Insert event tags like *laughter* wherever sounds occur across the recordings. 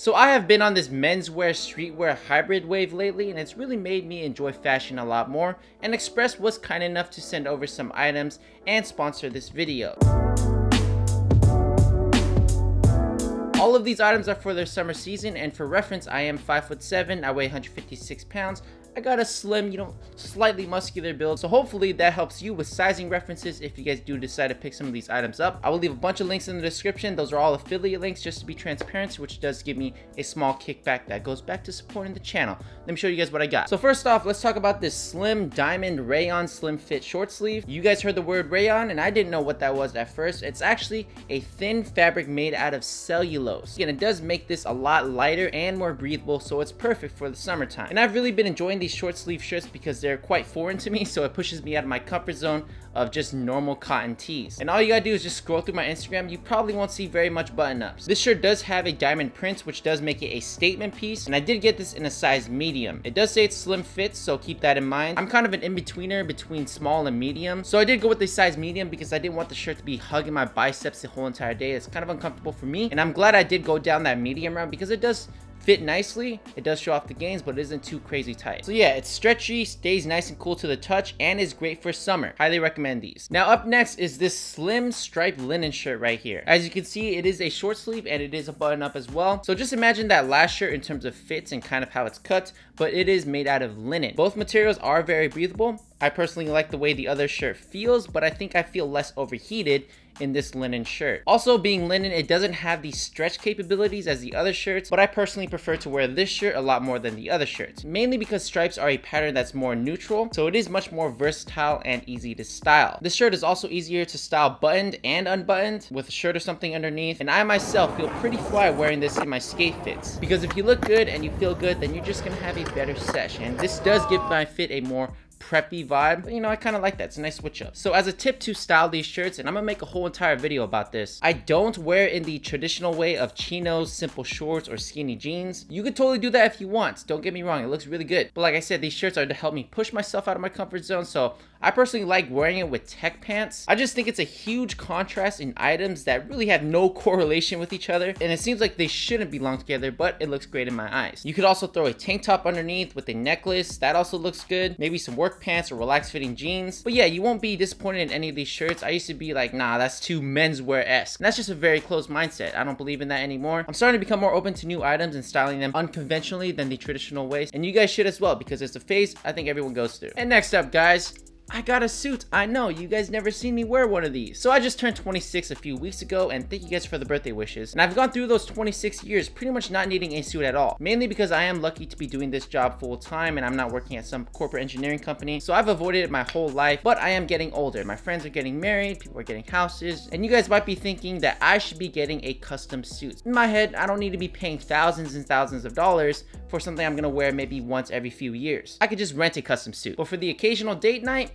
So I have been on this menswear streetwear hybrid wave lately and it's really made me enjoy fashion a lot more and Express was kind enough to send over some items and sponsor this video. All of these items are for their summer season and for reference I am 5 foot 7, I weigh 156 pounds, I got a slim, you know, slightly muscular build. So hopefully that helps you with sizing references if you guys do decide to pick some of these items up. I will leave a bunch of links in the description. Those are all affiliate links just to be transparent, which does give me a small kickback that goes back to supporting the channel. Let me show you guys what I got. So first off, let's talk about this slim diamond rayon slim fit short sleeve. You guys heard the word rayon and I didn't know what that was at first. It's actually a thin fabric made out of cellulose. And it does make this a lot lighter and more breathable, so it's perfect for the summertime. And I've really been enjoying these short sleeve shirts because they're quite foreign to me, so it pushes me out of my comfort zone of just normal cotton tees. And all you gotta do is just scroll through my Instagram, you probably won't see very much button ups. This shirt does have a diamond print, which does make it a statement piece, and I did get this in a size medium. It does say it's slim fit, so keep that in mind. I'm kind of an in-betweener between small and medium, so I did go with the size medium because I didn't want the shirt to be hugging my biceps the whole entire day. It's kind of uncomfortable for me, and I'm glad I did go down that medium route because it does fit nicely. It does show off the gains, but it isn't too crazy tight. So yeah, it's stretchy, stays nice and cool to the touch, and is great for summer. Highly recommend these. Now up next is this slim striped linen shirt right here. As you can see, it is a short sleeve and it is a button up as well. So just imagine that last shirt in terms of fits and kind of how it's cut, but it is made out of linen. Both materials are very breathable. I personally like the way the other shirt feels, but I think I feel less overheated in this linen shirt. Also being linen, it doesn't have the stretch capabilities as the other shirts, but I personally prefer to wear this shirt a lot more than the other shirts, mainly because stripes are a pattern that's more neutral, so it is much more versatile and easy to style. This shirt is also easier to style buttoned and unbuttoned with a shirt or something underneath, and I myself feel pretty fly wearing this in my skate fits, because if you look good and you feel good, then you're just gonna have a better sesh, and this does give my fit a more preppy vibe. You know, I kind of like that. It's a nice switch up. So as a tip to style these shirts, and I'm gonna make a whole entire video about this, I don't wear in the traditional way of chinos, simple shorts, or skinny jeans. You could totally do that if you want. Don't get me wrong, it looks really good. But like I said, these shirts are to help me push myself out of my comfort zone, so I personally like wearing it with tech pants. I just think it's a huge contrast in items that really have no *laughs* correlation with each other, and it seems like they shouldn't belong together, but it looks great in my eyes. You could also throw a tank top underneath with a necklace. That also looks good. Maybe some work pants or relaxed fitting jeans. But yeah, you won't be disappointed in any of these shirts. I used to be like, nah, that's too menswear-esque. That's just a very closed mindset. I don't believe in that anymore. I'm starting to become more open to new items and styling them unconventionally than the traditional ways. And you guys should as well because it's a phase I think everyone goes through. And next up, guys, I got a suit. I know, you guys never seen me wear one of these. So I just turned 26 a few weeks ago and thank you guys for the birthday wishes. And I've gone through those 26 years pretty much not needing a suit at all. Mainly because I am lucky to be doing this job full time and I'm not working at some corporate engineering company. So I've avoided it my whole life, but I am getting older. My friends are getting married, people are getting houses, and you guys might be thinking that I should be getting a custom suit. In my head, I don't need to be paying thousands and thousands of dollars for something I'm gonna wear maybe once every few years. I could just rent a custom suit. But for the occasional date night,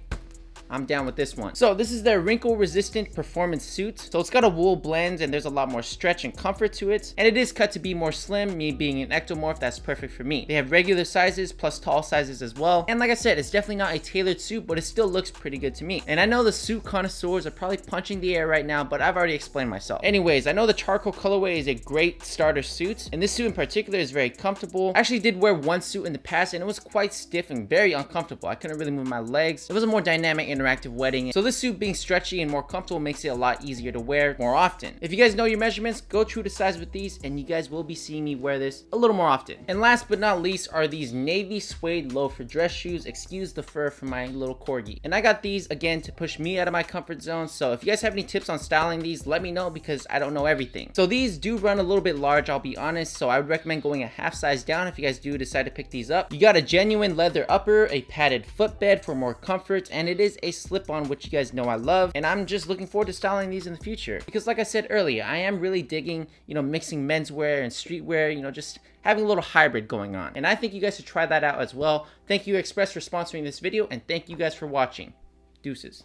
I'm down with this one. So this is their wrinkle resistant performance suit. So it's got a wool blend and there's a lot more stretch and comfort to it. And it is cut to be more slim, me being an ectomorph, that's perfect for me. They have regular sizes plus tall sizes as well. And like I said, it's definitely not a tailored suit, but it still looks pretty good to me. And I know the suit connoisseurs are probably punching the air right now, but I've already explained myself. Anyways, I know the charcoal colorway is a great starter suit. And this suit in particular is very comfortable. I actually did wear one suit in the past and it was quite stiff and very uncomfortable. I couldn't really move my legs. It was a more dynamic interactive wedding. So this suit being stretchy and more comfortable makes it a lot easier to wear more often. If you guys know your measurements, go true to size with these and you guys will be seeing me wear this a little more often. And last but not least are these navy suede loafer dress shoes. Excuse the fur from my little corgi. And I got these again to push me out of my comfort zone. So if you guys have any tips on styling these, let me know because I don't know everything. So these do run a little bit large, I'll be honest. So I would recommend going a half size down if you guys do decide to pick these up. You got a genuine leather upper, a padded footbed for more comfort, and it is a slip on which you guys know I love. And I'm just looking forward to styling these in the future. Because like I said earlier, I am really digging, you know, mixing menswear and streetwear, you know, just having a little hybrid going on. And I think you guys should try that out as well. Thank you Express for sponsoring this video and thank you guys for watching. Deuces.